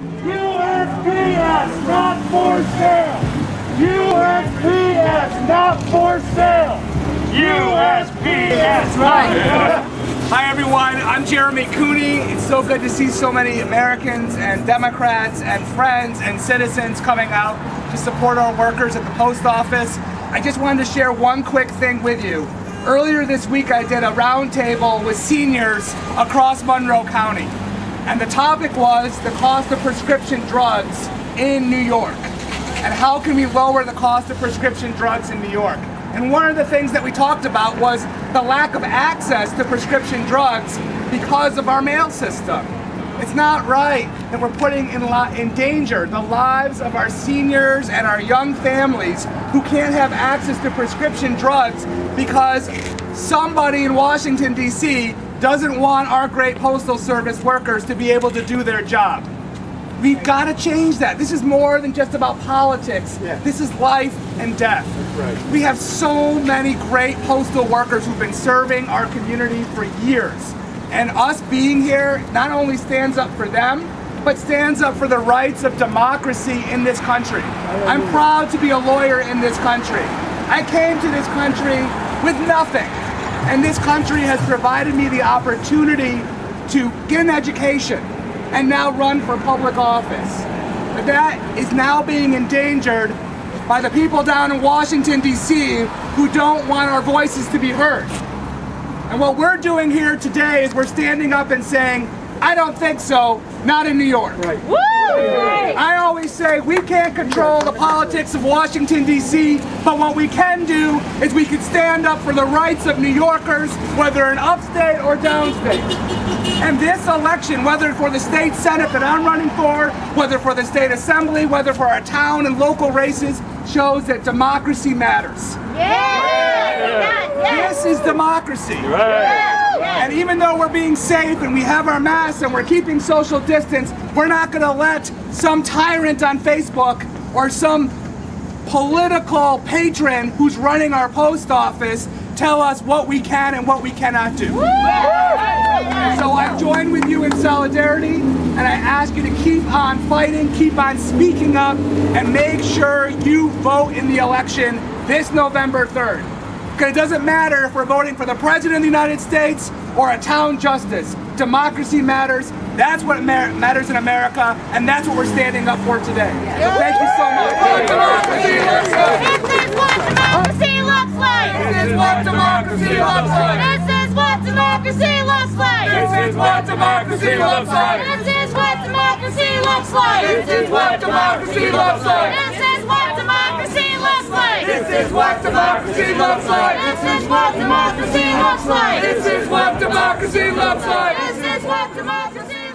USPS, not for sale. USPS, not for sale. USPS, right. Hi everyone, I'm Jeremy Cooney. It's so good to see so many Americans and Democrats and friends and citizens coming out to support our workers at the post office. I just wanted to share one quick thing with you. Earlier this week I did a roundtable with seniors across Monroe County. And the topic was the cost of prescription drugs in New York. And how can we lower the cost of prescription drugs in New York? And one of the things that we talked about was the lack of access to prescription drugs because of our mail system. It's not right that we're putting in, in danger the lives of our seniors and our young families who can't have access to prescription drugs because somebody in Washington, D.C. doesn't want our great Postal Service workers to be able to do their job. We've got to change that. This is more than just about politics. Yeah. This is life and death. Right. We have so many great postal workers who've been serving our community for years. And us being here not only stands up for them, but stands up for the rights of democracy in this country. I'm proud to be a lawyer in this country. I came to this country with nothing. And this country has provided me the opportunity to get an education, and now run for public office. But that is now being endangered by the people down in Washington, D.C. who don't want our voices to be heard. And what we're doing here today is we're standing up and saying, I don't think so, not in New York. Right. Woo! I always say we can't control the politics of Washington, D.C., but what we can do is we can stand up for the rights of New Yorkers, whether in upstate or downstate. And this election, whether for the state senate that I'm running for, whether for the state assembly, whether for our town and local races, shows that democracy matters. Yeah. This is democracy. Right. And even though we're being safe and we have our masks and we're keeping social distance, we're not going to let some tyrant on Facebook or some political patron who's running our post office tell us what we can and what we cannot do. So I join with you in solidarity and I ask you to keep on fighting, keep on speaking up, and make sure you vote in the election this November 3rd. Because it doesn't matter if we're voting for the President of the United States or a town justice. Democracy matters. That's what matters in America, and that's what we're standing up for today. So thank you so much. This is what democracy looks like. This is what democracy looks like. This is what democracy looks like. This is what democracy looks like. This is what democracy looks like. This is what democracy looks like. This is what democracy looks like. This is what democracy looks like. This is what democracy looks like. This is what democracy